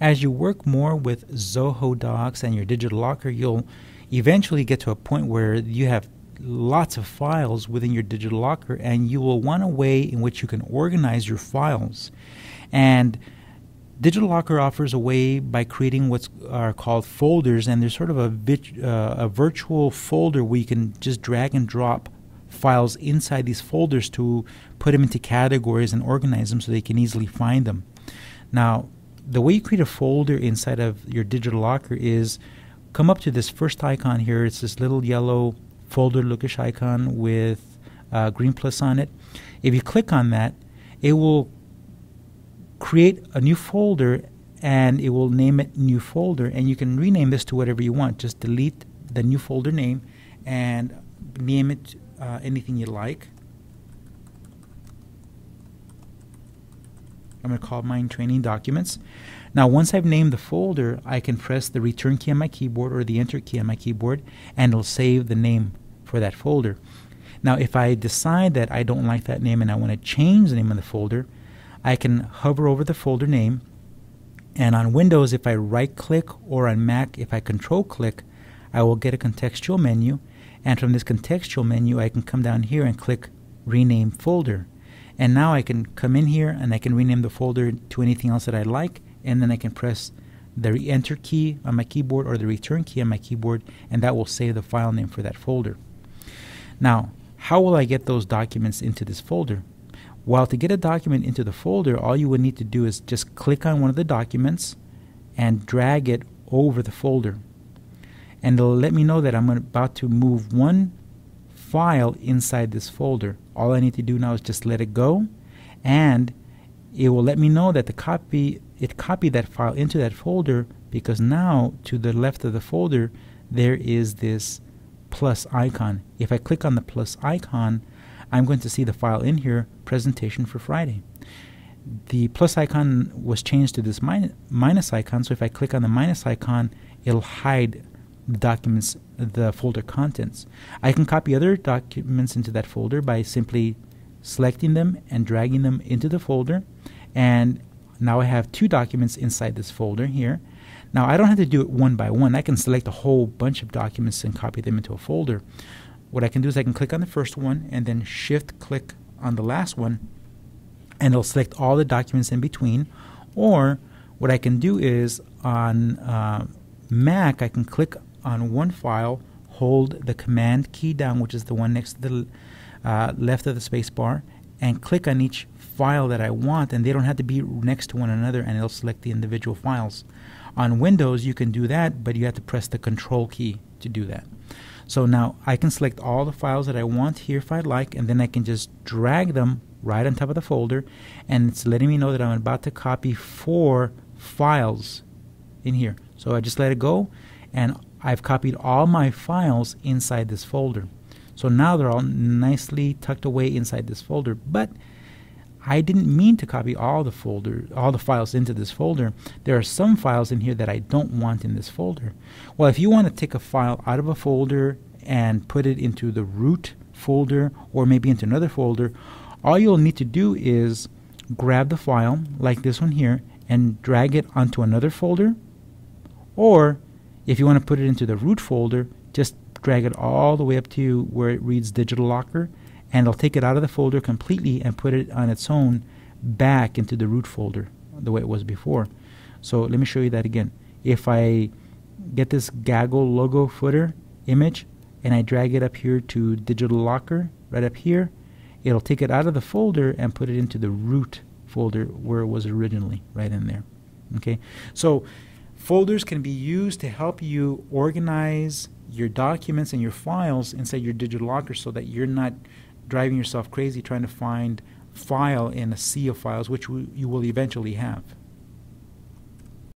as you work more with Zoho Docs and your digital locker, you'll eventually get to a point where you have lots of files within your digital locker and you will want a way in which you can organize your files. And Digital Locker offers a way by creating what's are called folders, and there's sort of a, uh, a virtual folder where you can just drag and drop files inside these folders to put them into categories and organize them so they can easily find them. Now, the way you create a folder inside of your digital locker is come up to this first icon here. It's this little yellow folder lookish icon with uh, green plus on it. If you click on that, it will create a new folder and it will name it new folder and you can rename this to whatever you want just delete the new folder name and name it uh, anything you like I'm going to call mine training documents. Now once I've named the folder I can press the return key on my keyboard or the enter key on my keyboard and it'll save the name for that folder. Now if I decide that I don't like that name and I want to change the name of the folder I can hover over the folder name and on Windows if I right click or on Mac if I control click I will get a contextual menu and from this contextual menu I can come down here and click rename folder and now I can come in here and I can rename the folder to anything else that I like and then I can press the enter key on my keyboard or the return key on my keyboard and that will save the file name for that folder. Now how will I get those documents into this folder? Well, to get a document into the folder, all you would need to do is just click on one of the documents and drag it over the folder. And it'll let me know that I'm about to move one file inside this folder. All I need to do now is just let it go and it will let me know that the copy it copied that file into that folder because now to the left of the folder there is this plus icon. If I click on the plus icon, I'm going to see the file in here, presentation for Friday. The plus icon was changed to this min minus icon, so if I click on the minus icon, it'll hide the documents, the folder contents. I can copy other documents into that folder by simply selecting them and dragging them into the folder. And now I have two documents inside this folder here. Now I don't have to do it one by one. I can select a whole bunch of documents and copy them into a folder what I can do is I can click on the first one and then shift click on the last one and it'll select all the documents in between or what I can do is on uh, Mac I can click on one file hold the command key down which is the one next to the uh, left of the space bar and click on each file that I want and they don't have to be next to one another and it'll select the individual files on Windows you can do that but you have to press the control key to do that so now I can select all the files that I want here if I'd like, and then I can just drag them right on top of the folder, and it's letting me know that I'm about to copy four files in here. So I just let it go, and I've copied all my files inside this folder. So now they're all nicely tucked away inside this folder, but I didn't mean to copy all the folder, all the files into this folder. There are some files in here that I don't want in this folder. Well, if you want to take a file out of a folder and put it into the root folder or maybe into another folder, all you'll need to do is grab the file like this one here and drag it onto another folder. Or if you want to put it into the root folder, just drag it all the way up to where it reads digital locker and it'll take it out of the folder completely and put it on its own back into the root folder the way it was before. So let me show you that again. If I get this Gaggle logo footer image and I drag it up here to Digital Locker, right up here, it'll take it out of the folder and put it into the root folder where it was originally, right in there. Okay, so folders can be used to help you organize your documents and your files inside your digital locker so that you're not driving yourself crazy trying to find file in a sea of files, which you will eventually have.